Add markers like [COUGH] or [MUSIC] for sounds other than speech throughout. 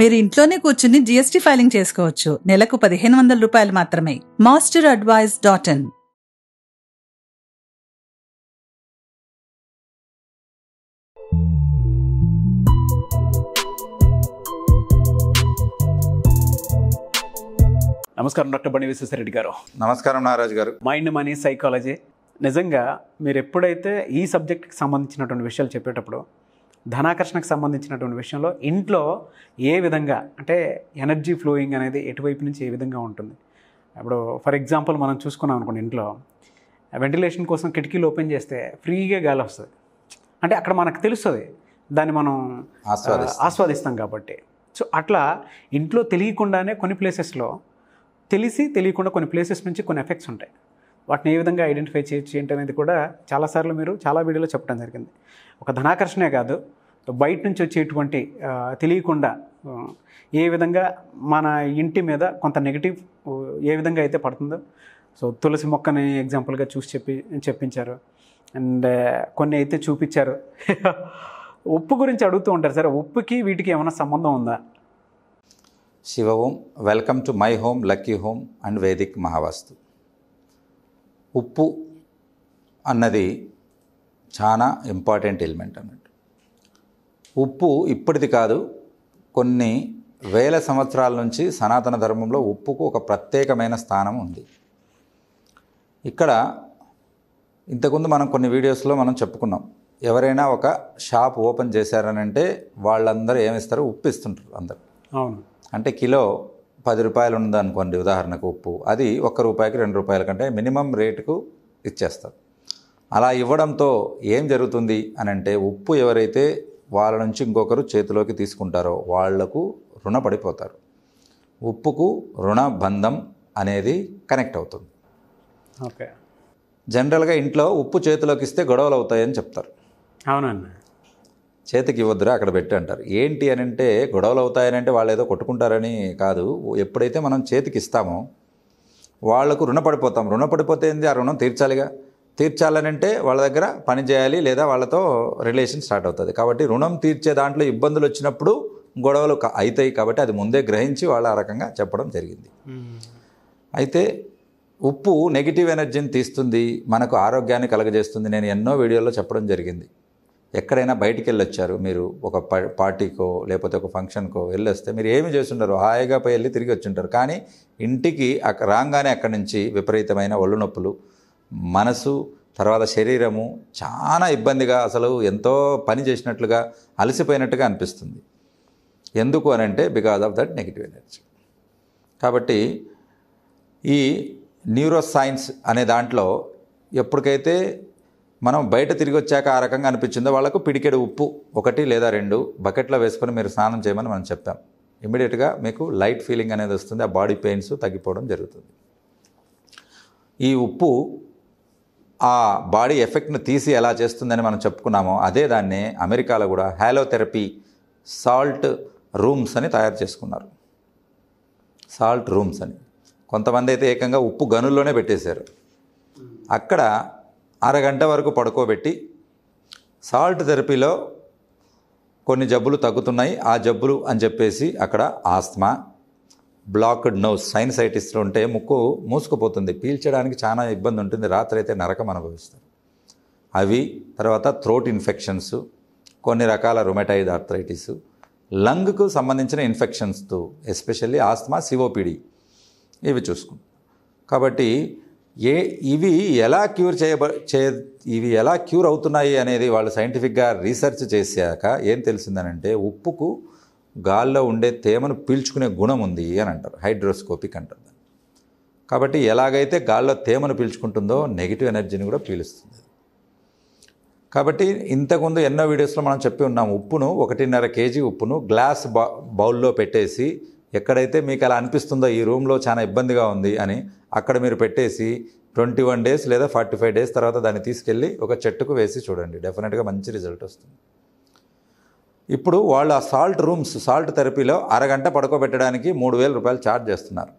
మీరు ఇంట్లోనే కూర్చుని జీఎస్టీ ఫైలింగ్ చేసుకోవచ్చు. నెలకు పదిహేను వందల రూపాయలు మాత్రమే. మాస్టర్ అడ్వైజ్ డాట్ ఇన్ నమస్కారం డాక్టర్ బండి విశ్వేశ్వరరెడ్డి గారు. నమస్కారం నారాజు గారు. మైండ్ మనీ సైకాలజీ నిజంగా మీరు ఎప్పుడైతే ఈ సబ్జెక్ట్కి సంబంధించినటువంటి విషయాలు చెప్పేటప్పుడు ధనాకర్షణకు సంబంధించినటువంటి విషయంలో ఇంట్లో ఏ విధంగా అంటే ఎనర్జీ ఫ్లోయింగ్ అనేది ఎటువైపు నుంచి ఏ విధంగా ఉంటుంది? ఇప్పుడు ఫర్ ఎగ్జాంపుల్ మనం చూసుకున్నాం అనుకోండి ఇంట్లో వెంటిలేషన్ కోసం కిటికీలు ఓపెన్ చేస్తే ఫ్రీగా గాలి వస్తుంది. అంటే అక్కడ మనకు తెలుస్తుంది దాన్ని మనం ఆస్వాదిస్తాం. కాబట్టి. సో అట్లా ఇంట్లో తెలియకుండానే కొన్ని ప్లేసెస్లో తెలిసి తెలియకుండా కొన్ని ప్లేసెస్ నుంచి కొన్ని ఎఫెక్ట్స్ ఉంటాయి. వాటిని ఏ విధంగా ఐడెంటిఫై చేయొచ్చు ఏంటి అనేది కూడా చాలాసార్లు మీరు చాలా వీడియోలో చెప్పడం జరిగింది. ఒక ధనాకర్షణే కాదు బయట నుంచి వచ్చేటువంటి తెలియకుండా ఏ విధంగా మన ఇంటి మీద కొంత నెగిటివ్ ఏ విధంగా అయితే పడుతుందో. సో తులసి మొక్కని ఎగ్జాంపుల్గా చూసి చెప్పి చెప్పించారు. అండ్ కొన్ని అయితే చూపించారు. [LAUGHS] ఉప్పు గురించి అడుగుతూ ఉంటారు సార్ ఉప్పుకి వీటికి ఏమైనా సంబంధం ఉందా? Shiva Om welcome to my home lucky home and Vedic Mahavastu. ఉప్పు అన్నది చాలా ఇంపార్టెంట్ ఎలిమెంట్ అన్నట్టు. ఉప్పు ఇప్పటిది కాదు కొన్ని వేల సంవత్సరాల నుంచి సనాతన ధర్మంలో ఉప్పుకు ఒక ప్రత్యేకమైన స్థానం ఉంది. ఇక్కడ ఇంతకుముందు మనం కొన్ని వీడియోస్లో మనం చెప్పుకున్నాం ఎవరైనా ఒక షాప్ ఓపెన్ చేశారనంటే వాళ్ళందరూ ఏమిస్తారు? ఉప్పు ఇస్తుంటారు అందరు. అవును. అంటే కిలో పది రూపాయలు ఉందనుకోండి ఉదాహరణకు ఉప్పు. అది ఒక్క రూపాయికి రెండు రూపాయల కంటే మినిమం రేటుకు ఇచ్చేస్తారు. అలా ఇవ్వడంతో ఏం జరుగుతుంది అని అంటే ఉప్పు ఎవరైతే వాళ్ళ నుంచి ఇంకొకరు చేతిలోకి తీసుకుంటారో వాళ్ళకు రుణపడిపోతారు. ఉప్పుకు రుణ బంధం అనేది కనెక్ట్ అవుతుంది. ఓకే. జనరల్గా ఇంట్లో ఉప్పు చేతిలోకి ఇస్తే గొడవలు అవుతాయని చెప్తారు. అవునండి. చేతికి ఇవ్వద్దురా అక్కడ పెట్టి అంటారు. ఏంటి అని అంటే గొడవలు అవుతాయని అంటే వాళ్ళు ఏదో కొట్టుకుంటారని కాదు. ఎప్పుడైతే మనం చేతికి ఇస్తామో వాళ్ళకు రుణపడిపోతాం. రుణపడిపోతే ఏంది? ఆ రుణం తీర్చాలిగా. తీర్చాలని అంటే వాళ్ళ దగ్గర పని చేయాలి లేదా వాళ్ళతో రిలేషన్ స్టార్ట్ అవుతుంది. కాబట్టి రుణం తీర్చే దాంట్లో ఇబ్బందులు వచ్చినప్పుడు గొడవలు అవుతాయి కాబట్టి అది ముందే గ్రహించి వాళ్ళు ఆ రకంగా చెప్పడం జరిగింది. అయితే ఉప్పు నెగిటివ్ ఎనర్జీని తీస్తుంది మనకు ఆరోగ్యాన్ని కలగజేస్తుంది. నేను ఎన్నో వీడియోల్లో చెప్పడం జరిగింది. ఎక్కడైనా బయటికి వెళ్ళొచ్చారు మీరు ఒక పార్టీకో లేకపోతే ఒక ఫంక్షన్కో వెళ్ళొస్తే మీరు ఏమి చేస్తుంటారు? హాయిగా పోయి వెళ్ళి తిరిగి వచ్చుంటారు. కానీ ఇంటికి రాగానే అక్కడి నుంచి విపరీతమైన ఒళ్ళు నొప్పులు మనసు తర్వాత శరీరము చాలా ఇబ్బందిగా అసలు ఎంతో పని చేసినట్లుగా అలసిపోయినట్టుగా అనిపిస్తుంది. ఎందుకు అని అంటే because of that negative energy కాబట్టి ఈ న్యూరో సైన్స్ అనే దాంట్లో ఎప్పటికైతే మనం బయట తిరిగి వచ్చాక ఆ రకంగా అనిపించిందో వాళ్ళకు పిడికెడు ఉప్పు ఒకటి లేదా రెండు బకెట్లో వేసుకొని మీరు స్నానం చేయమని మనం చెప్తాం. ఇమీడియట్గా మీకు లైట్ ఫీలింగ్ అనేది వస్తుంది ఆ బాడీ పెయిన్స్ తగ్గిపోవడం జరుగుతుంది. ఈ ఉప్పు ఆ బాడీ ఎఫెక్ట్ను తీసి ఎలా చేస్తుందని మనం చెప్పుకున్నామో అదే దాన్నే అమెరికాలో కూడా హ్యాలోథెరపీ సాల్ట్ రూమ్స్ అని తయారు చేసుకున్నారు. సాల్ట్ రూమ్స్ అని. కొంతమంది అయితే ఏకంగా ఉప్పు గనుల్లోనే పెట్టేశారు. అక్కడ అరగంట వరకు పడుకోబెట్టి సాల్ట్ థెరపీలో కొన్ని జబ్బులు తగ్గుతున్నాయి. ఆ జబ్బులు అని చెప్పేసి అక్కడ ఆస్మా బ్లాక్డ్ నోస్ సైనసైటిస్లో ఉంటే ముక్కు మూసుకుపోతుంది. పీల్చడానికి చాలా ఇబ్బంది ఉంటుంది. రాత్రి అయితే నరకం అనుభవిస్తారు. అవి తర్వాత థ్రోట్ ఇన్ఫెక్షన్స్ కొన్ని రకాల రుమెటైడ్ ఆర్థరైటిస్ లంగ్కు సంబంధించిన ఇన్ఫెక్షన్స్తో ఎస్పెషల్లీ ఆస్మా సిఓపిడి ఇవి చూసుకుంటాం. కాబట్టి ఏ ఇవి ఎలా క్యూర్ చేయబ చే ఇవి ఎలా క్యూర్ అవుతున్నాయి అనేది వాళ్ళు సైంటిఫిక్గా రీసెర్చ్ చేశాక ఏం తెలిసిందనంటే ఉప్పుకు గాల్లో ఉండే తేమను పీల్చుకునే గుణం ఉంది అని అంటారు. హైడ్రోస్కోపిక్ అంటారు కాబట్టి ఎలాగైతే గాల్లో తేమను పీల్చుకుంటుందో నెగిటివ్ ఎనర్జీని కూడా పీలుస్తుంది. కాబట్టి ఇంతకుముందు ఎన్నో వీడియోస్లో మనం చెప్పి ఉన్నాం ఉప్పును ఒకటిన్నర కేజీ ఉప్పును గ్లాస్ బౌల్లో పెట్టేసి ఎక్కడైతే మీకు అలా అనిపిస్తుందో ఈ రూమ్లో చాలా ఇబ్బందిగా ఉంది అని అక్కడ మీరు పెట్టేసి ట్వంటీ వన్ డేస్ లేదా ఫార్టీ ఫైవ్ డేస్ తర్వాత దాన్ని తీసుకెళ్ళి ఒక చెట్టుకు వేసి చూడండి. డెఫినెట్గా మంచి రిజల్ట్ వస్తుంది. ఇప్పుడు వాళ్ళు ఆ సాల్ట్ రూమ్స్ సాల్ట్ థెరపీలో అరగంట పడుకోబెట్టడానికి మూడు వేల రూపాయలు ఛార్జ్ చేస్తున్నారు.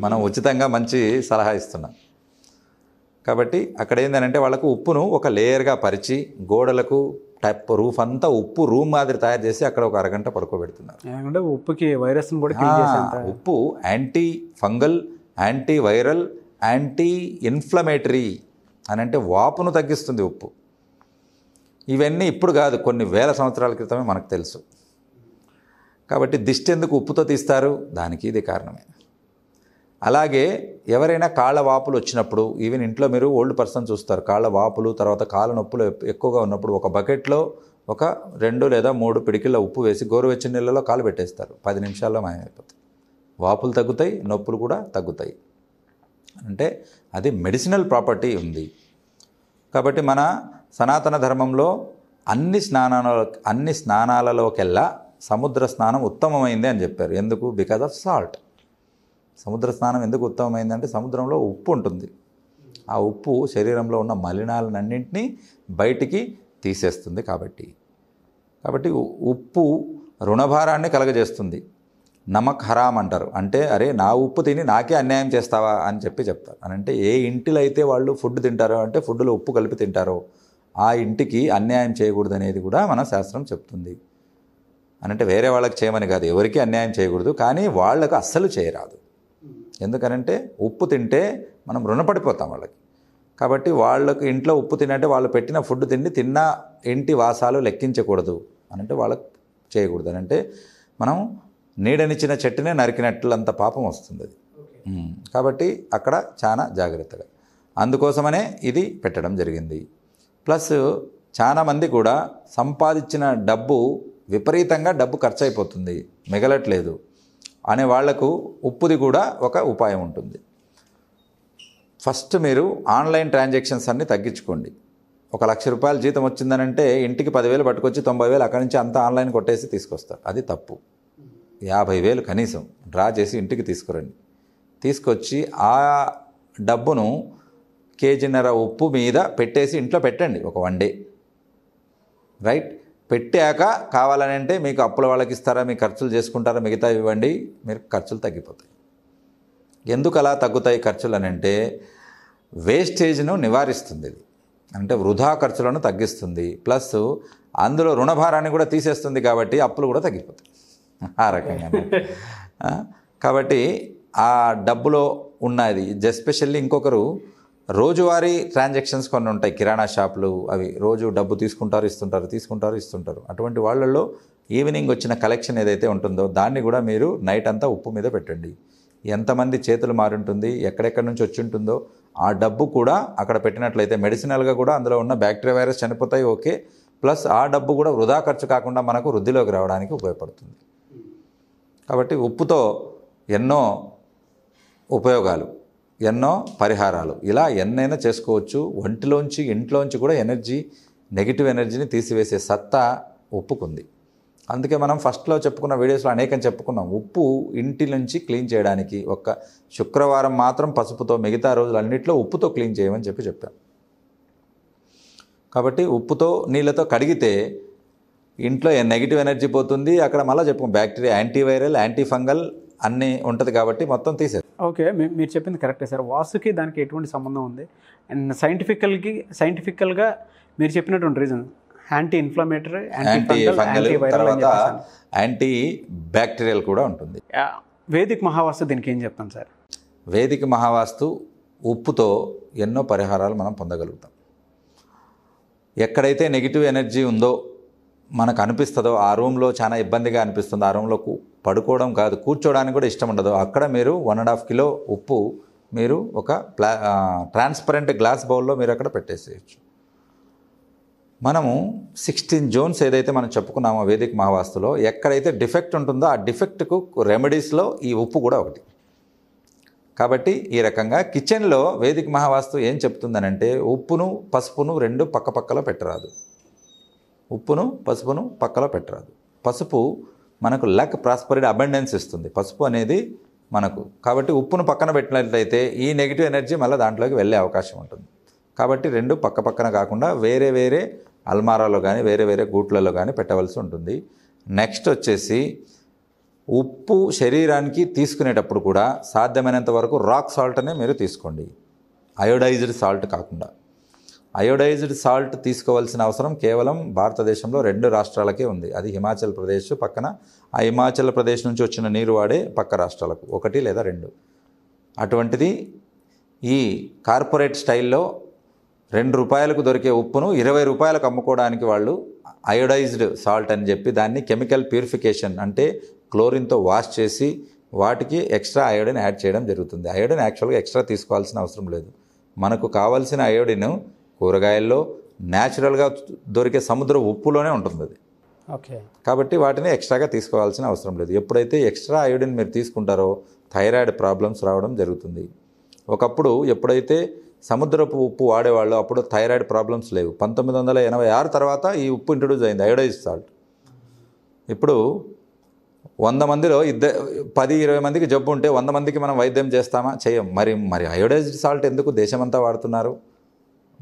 మనం ఉచితంగా మంచి సలహా ఇస్తున్నాం. కాబట్టి అక్కడ ఏంటంటే వాళ్ళకు ఉప్పును ఒక లేయర్గా పరిచి గోడలకు టైప్ రూఫ్ అంతా ఉప్పు రూమ్ మాదిరి తయారు చేసి అక్కడ ఒక అరగంట పడుకోబెడుతున్నారు. ఉప్పుకి ఆ, ఉప్పు anti fungal anti viral anti inflammatory అని అంటే వాపును తగ్గిస్తుంది ఉప్పు. ఇవన్నీ ఇప్పుడు కాదు కొన్ని వేల సంవత్సరాల క్రితమే మనకు తెలుసు. కాబట్టి దిష్టి ఎందుకు ఉప్పుతో తీస్తారు? దానికి ఇది కారణమే. అలాగే ఎవరైనా కాళ్ళ వాపులు వచ్చినప్పుడు ఈవెన్ ఇంట్లో మీరు ఓల్డ్ పర్సన్ చూస్తారు కాళ్ళ వాపులు తర్వాత కాళ్ళ నొప్పులు ఎక్కువగా ఉన్నప్పుడు ఒక బకెట్లో ఒక రెండు లేదా మూడు పిడికిళ్ళ ఉప్పు వేసి గోరువెచ్చని నీళ్ళలో కాలు పెట్టేస్తారు. పది నిమిషాల్లో మాయమైపోతుంది వాపులు తగ్గుతాయి నొప్పులు కూడా తగ్గుతాయి. అంటే అది మెడిసినల్ ప్రాపర్టీ ఉంది. కాబట్టి మన సనాతన ధర్మంలో అన్ని స్నానాల అన్ని స్నానాలలోకెల్లా సముద్ర స్నానం ఉత్తమమైంది అని చెప్పారు. ఎందుకు? బికాజ్ ఆఫ్ సాల్ట్ సముద్ర స్నానం ఎందుకు ఉత్తమమైందంటే సముద్రంలో ఉప్పు ఉంటుంది. ఆ ఉప్పు శరీరంలో ఉన్న మలినాలన్నింటినీ బయటికి తీసేస్తుంది కాబట్టి. కాబట్టి ఉప్పు రుణభారాన్ని కలగజేస్తుంది. నమక్ హరామ్ అంటారు అంటే అరే నా ఉప్పు తిని నాకే అన్యాయం చేస్తావా అని చెప్పి చెప్తారు. అని అంటే ఏ ఇంటిలో అయితే వాళ్ళు ఫుడ్ తింటారో అంటే ఫుడ్లో ఉప్పు కలిపి తింటారో ఆ ఇంటికి అన్యాయం చేయకూడదు అనేది కూడా మన శాస్త్రం చెప్తుంది. అని అంటే వేరే వాళ్ళకి చేయమని కాదు ఎవరికీ అన్యాయం చేయకూడదు. కానీ వాళ్ళకు అస్సలు చేయరాదు. ఎందుకనంటే ఉప్పు తింటే మనం రుణపడిపోతాం వాళ్ళకి. కాబట్టి వాళ్ళకు ఇంట్లో ఉప్పు తినంటే వాళ్ళు పెట్టిన ఫుడ్ తిండి తిన్న ఇంటి వాసాలు లెక్కించకూడదు అని అంటే వాళ్ళకు చేయకూడదు అని అంటే మనం నీడనిచ్చిన చెట్టునే నరికినట్లంత పాపం వస్తుంది అది. కాబట్టి అక్కడ చాలా జాగ్రత్తగా. అందుకోసమనే ఇది పెట్టడం జరిగింది. ప్లస్ చాలామంది కూడా సంపాదించిన డబ్బు విపరీతంగా డబ్బు ఖర్చు అయిపోతుంది. మిగలట్లేదు. అనే వాళ్ళకు ఉప్పుది కూడా ఒక ఉపాయం ఉంటుంది. ఫస్ట్ మీరు ఆన్లైన్ ట్రాన్సాక్షన్స్ అన్ని తగ్గించుకోండి. ఒక లక్ష రూపాయలు జీతం వచ్చిందనంటే ఇంటికి పదివేలు పట్టుకొచ్చి తొంభై వేలు అక్కడి నుంచి అంతా ఆన్లైన్ కొట్టేసి తీసుకొస్తారు. అది తప్పు. యాభై వేలు కనీసం డ్రా చేసి ఇంటికి తీసుకురండి. తీసుకొచ్చి ఆ డబ్బును కేజీన్నర ఉప్పు మీద పెట్టేసి ఇంట్లో పెట్టండి. ఒక వన్ డే. రైట్? పెట్టాక కావాలని అంటే మీకు అప్పుల వాళ్ళకి ఇస్తారా మీ ఖర్చులు చేసుకుంటారా మిగతా ఇవ్వండి మీరు ఖర్చులు తగ్గిపోతాయి. ఎందుకు అలా తగ్గుతాయి ఖర్చులు అని అంటే వేస్టేజ్ను నివారిస్తుంది ఇది. అంటే వృధా ఖర్చులను తగ్గిస్తుంది. ప్లస్ అందులో రుణభారాన్ని కూడా తీసేస్తుంది కాబట్టి అప్పులు కూడా తగ్గిపోతాయి. ఆ రకంగా. కాబట్టి ఆ డబ్బులో ఉన్నది ఎస్పెషల్లీ ఇంకొకరు రోజువారీ ట్రాన్సాక్షన్స్ కొన్ని ఉంటాయి. కిరాణా షాపులు అవి రోజు డబ్బు తీసుకుంటారు ఇస్తుంటారు తీసుకుంటారు ఇస్తుంటారు. అటువంటి వాళ్ళల్లో ఈవినింగ్ వచ్చిన కలెక్షన్ ఏదైతే ఉంటుందో దాన్ని కూడా మీరు నైట్ అంతా ఉప్పు మీద పెట్టండి. ఎంతమంది చేతులు మారుంటుంది ఎక్కడెక్కడి నుంచి వచ్చి ఉంటుందో ఆ డబ్బు కూడా అక్కడ పెట్టినట్లయితే మెడిసినల్గా కూడా అందులో ఉన్న బ్యాక్టీరియా వైరస్ చనిపోతాయి ఓకే. ప్లస్ ఆ డబ్బు కూడా వృధా ఖర్చు కాకుండా మనకు వృద్ధిలోకి రావడానికి ఉపయోగపడుతుంది. కాబట్టి ఉప్పుతో ఎన్నో ఉపయోగాలు. ఎన్నో పరిహారాలు. ఇలా ఎన్నైనా చేసుకోవచ్చు. ఒంటిలోంచి ఇంట్లోంచి కూడా ఎనర్జీ నెగిటివ్ ఎనర్జీని తీసివేసే సత్తా ఉప్పుకుంది. అందుకే మనం ఫస్ట్లో చెప్పుకున్న వీడియోస్లో అనేకం చెప్పుకున్నాం. ఉప్పు ఇంటి నుంచి క్లీన్ చేయడానికి ఒక్క శుక్రవారం మాత్రం పసుపుతో మిగతా రోజులన్నింటిలో ఉప్పుతో క్లీన్ చేయమని చెప్పి చెప్పాను కాబట్టి ఉప్పుతో నీళ్ళతో కడిగితే ఇంట్లో నెగిటివ్ ఎనర్జీ పోతుంది. అక్కడ మళ్ళీ చెప్పుకో బ్యాక్టీరియా యాంటీవైరల్ యాంటీఫంగల్ అన్నీ ఉంటుంది కాబట్టి మొత్తం తీసే ఓకే మీరు చెప్పింది కరెక్టే సార్. వాస్తుకి దానికి ఎటువంటి సంబంధం ఉంది? అండ్ సైంటిఫికల్కి సైంటిఫికల్గా మీరు చెప్పినటువంటి reason anti inflammatory anti fungal తర్వాత యాంటీ బ్యాక్టీరియల్ కూడా ఉంటుంది. వేదిక్ మహావాస్తు దీనికి ఏం చెప్తాను సార్? వేదిక మహావాస్తు ఉప్పుతో ఎన్నో పరిహారాలు మనం పొందగలుగుతాం. ఎక్కడైతే నెగిటివ్ ఎనర్జీ ఉందో మనకు అనిపిస్తుందో ఆ రూమ్లో చాలా ఇబ్బందిగా అనిపిస్తుంది. ఆ రూమ్లో పడుకోవడం కాదు కూర్చోవడానికి కూడా ఇష్టం ఉండదు. అక్కడ మీరు వన్ అండ్ హాఫ్ కిలో ఉప్పు మీరు ఒక ప్లా ట్రాన్స్పరెంట్ గ్లాస్ బౌల్లో మీరు అక్కడ పెట్టేసేయచ్చు. మనము సిక్స్టీన్ జోన్స్ ఏదైతే మనం చెప్పుకున్నామో వేదిక మహావాస్తులో ఎక్కడైతే డిఫెక్ట్ ఉంటుందో ఆ డిఫెక్ట్కు రెమెడీస్లో ఈ ఉప్పు కూడా ఒకటి. కాబట్టి ఈ రకంగా కిచెన్లో వేదిక మహావాస్తు ఏం చెప్తుందనంటే ఉప్పును పసుపును రెండు పక్కపక్కలో పెట్టరాదు. ఉప్పును పసుపును పక్కలో పెట్టరాదు. పసుపు మనకు లక్ ప్రాస్పరిటీ అబండెన్స్ ఇస్తుంది. పసుపు అనేది మనకు. కాబట్టి ఉప్పును పక్కన పెట్టినట్లయితే ఈ నెగిటివ్ ఎనర్జీ మళ్ళీ దాంట్లోకి వెళ్ళే అవకాశం ఉంటుంది. కాబట్టి రెండు పక్క పక్కన కాకుండా వేరే వేరే అల్మారాలో కానీ వేరే వేరే గూట్లలో కానీ పెట్టవలసి ఉంటుంది. నెక్స్ట్ వచ్చేసి ఉప్పు శరీరానికి తీసుకునేటప్పుడు కూడా సాధ్యమైనంత వరకు రాక్ సాల్ట్నే మీరు తీసుకోండి. అయోడైజ్డ్ సాల్ట్ కాకుండా. అయోడైజ్డ్ సాల్ట్ తీసుకోవాల్సిన అవసరం కేవలం భారతదేశంలో రెండు రాష్ట్రాలకే ఉంది. అది హిమాచల్ ప్రదేశ్ పక్కన. ఆ హిమాచల్ ప్రదేశ్ నుంచి వచ్చిన నీరు వాడే పక్క రాష్ట్రాలకు ఒకటి లేదా రెండు. అటువంటిది ఈ కార్పొరేట్ స్టైల్లో రెండు రూపాయలకు దొరికే ఉప్పును ఇరవై రూపాయలకు అమ్ముకోవడానికి వాళ్ళు అయోడైజ్డ్ సాల్ట్ అని చెప్పి దాన్ని కెమికల్ ప్యూరిఫికేషన్ అంటే క్లోరిన్తో వాష్ చేసి వాటికి ఎక్స్ట్రా అయోడిన్ యాడ్ చేయడం జరుగుతుంది. అయోడిన్ యాక్చువల్గా ఎక్స్ట్రా తీసుకోవాల్సిన అవసరం లేదు. మనకు కావాల్సిన అయోడిన్ కూరగాయల్లో న్యాచురల్గా దొరికే సముద్ర ఉప్పులోనే ఉంటుంది అది. ఓకే. కాబట్టి వాటిని ఎక్స్ట్రాగా తీసుకోవాల్సిన అవసరం లేదు. ఎప్పుడైతే ఎక్స్ట్రా అయోడిన్ మీరు తీసుకుంటారో థైరాయిడ్ ప్రాబ్లమ్స్ రావడం జరుగుతుంది. ఒకప్పుడు ఎప్పుడైతే సముద్రపు ఉప్పు వాడేవాళ్ళు అప్పుడు థైరాయిడ్ ప్రాబ్లమ్స్ లేవు. పంతొమ్మిది వందల ఎనభై ఆరు తర్వాత ఈ ఉప్పు ఇంట్రొడ్యూస్ అయింది అయోడైజ్ సాల్ట్. ఇప్పుడు వంద మందిలో ఇద్దరు పది ఇరవై మందికి జబ్బు ఉంటే వంద మందికి మనం వైద్యం చేస్తామా? చేయం. మరి మరి అయోడైజ్డ్ సాల్ట్ ఎందుకు దేశమంతా వాడుతున్నారు?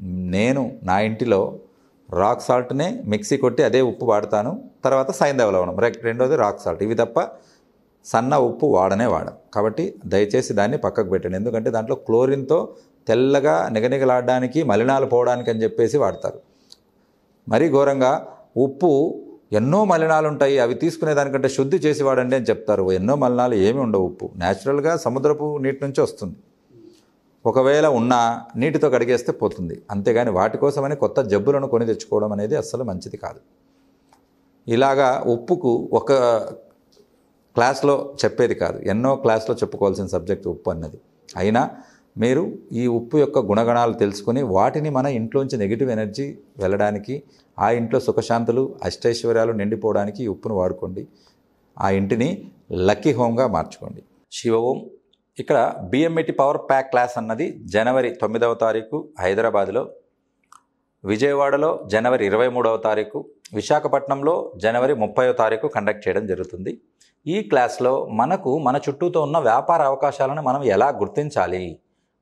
నేను నా ఇంటిలో రాక్ సాల్ట్నే మిక్సీ కొట్టి అదే ఉప్పు వాడతాను. తర్వాత సైంధవ లవణం రెండోది రాక్ సాల్ట్. ఇవి తప్ప సన్న ఉప్పు వాడనే వాడం. కాబట్టి దయచేసి దాన్ని పక్కకు పెట్టండి. ఎందుకంటే దాంట్లో క్లోరిన్తో తెల్లగా నిగనిగలాడడానికి మలినాలు పోవడానికి అని చెప్పేసి వాడతారు. మరీ ఘోరంగా ఉప్పు ఎన్నో మలినాలు ఉంటాయి అవి తీసుకునే దానికంటే శుద్ధి చేసి వాడండి అని చెప్తారు. ఎన్నో మలినాలు ఏమి ఉండవు ఉప్పు. న్యాచురల్గా సముద్రపు నీటి నుంచి వస్తుంది. ఒకవేళ ఉన్నా నీటితో కడిగేస్తే పోతుంది. అంతేగాని వాటి కోసమని కొత్త జబ్బులను కొని తెచ్చుకోవడం అనేది అస్సలు మంచిది కాదు. ఇలాగా ఉప్పుకు ఒక క్లాస్లో చెప్పేది కాదు. ఎన్నో క్లాస్లో చెప్పుకోవాల్సిన సబ్జెక్ట్ ఉప్పు అన్నది. అయినా మీరు ఈ ఉప్పు యొక్క గుణగణాలు తెలుసుకుని వాటిని మన ఇంట్లోంచి నెగిటివ్ ఎనర్జీ వెళ్ళడానికి ఆ ఇంట్లో సుఖశాంతులు అష్టైశ్వర్యాలు నిండిపోవడానికి ఈ ఉప్పును వాడుకోండి. ఆ ఇంటిని లక్కీ హోమ్గా మార్చుకోండి. శివ ఓం. ఇక్కడ బిఎంఈటి పవర్ ప్యాక్ క్లాస్ అన్నది జనవరి తొమ్మిదవ తారీఖు హైదరాబాద్లో విజయవాడలో జనవరి ఇరవై మూడవ తారీఖు విశాఖపట్నంలో జనవరి ముప్పైవ తారీఖు కండక్ట్ చేయడం జరుగుతుంది. ఈ క్లాస్లో మనకు మన చుట్టూతో ఉన్న వ్యాపార అవకాశాలను మనం ఎలా గుర్తించాలి?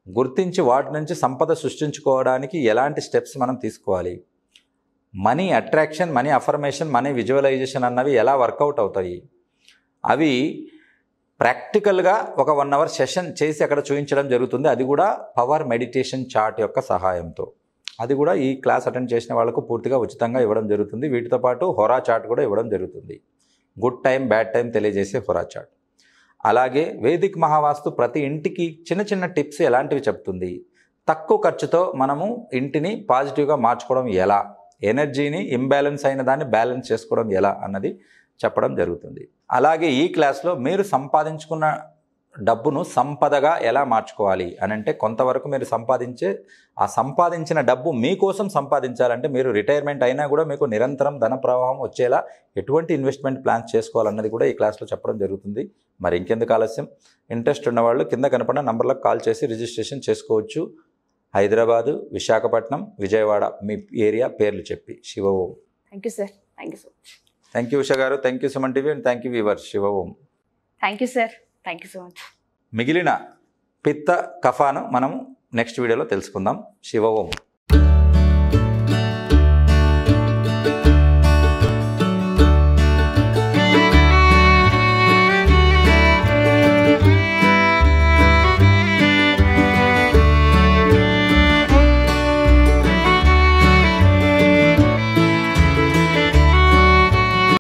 గుర్తించి వాటి నుంచి సంపద సృష్టించుకోవడానికి ఎలాంటి స్టెప్స్ మనం తీసుకోవాలి? Money attraction money affirmation money visualisation అన్నవి ఎలా వర్కౌట్ అవుతాయి? అవి ప్రాక్టికల్గా ఒక వన్ అవర్ సెషన్ చేసి అక్కడ చూపించడం జరుగుతుంది. అది కూడా పవర్ మెడిటేషన్ చార్ట్ యొక్క సహాయంతో. అది కూడా ఈ క్లాస్ అటెండ్ చేసిన వాళ్ళకు పూర్తిగా ఉచితంగా ఇవ్వడం జరుగుతుంది. వీటితో పాటు హొరా చార్ట్ కూడా ఇవ్వడం జరుగుతుంది. గుడ్ టైం బ్యాడ్ టైం తెలియజేసే హొరా చార్ట్. అలాగే వేదిక్ మహావాస్తు ప్రతి ఇంటికి చిన్న చిన్న టిప్స్ ఎలాంటివి చెప్తుంది? తక్కువ ఖర్చుతో మనము ఇంటిని పాజిటివ్గా మార్చుకోవడం ఎలా? ఎనర్జీని ఇంబ్యాలెన్స్ అయిన దాన్ని బ్యాలెన్స్ చేసుకోవడం ఎలా? అన్నది చెప్పడం జరుగుతుంది. అలాగే ఈ క్లాస్లో మీరు సంపాదించుకున్న డబ్బును సంపదగా ఎలా మార్చుకోవాలి? అని అంటే కొంతవరకు మీరు సంపాదించే ఆ సంపాదించిన డబ్బు మీకోసం సంపాదించాలంటే మీరు రిటైర్మెంట్ అయినా కూడా మీకు నిరంతరం ధన ప్రవాహం వచ్చేలా ఎటువంటి ఇన్వెస్ట్మెంట్ ప్లాన్స్ చేసుకోవాలన్నది కూడా ఈ క్లాస్లో చెప్పడం జరుగుతుంది. మరి ఇంకెందుకు ఆలస్యం? ఇంట్రెస్ట్ ఉన్నవాళ్ళు కింద కనపడిన నంబర్లకు కాల్ చేసి రిజిస్ట్రేషన్ చేసుకోవచ్చు. హైదరాబాదు విశాఖపట్నం విజయవాడ మీ ఏరియా పేర్లు చెప్పి. Shiva. Om thank you sir. Thank you so much. Thank you Usha గారు. Thank you Suman TV and thank you viewer Shiva Om thank you sir thank you so much మిగిలిన పిత్త కఫాను మనము next వీడియోలో తెలుసుకుందాం. శివ ఓం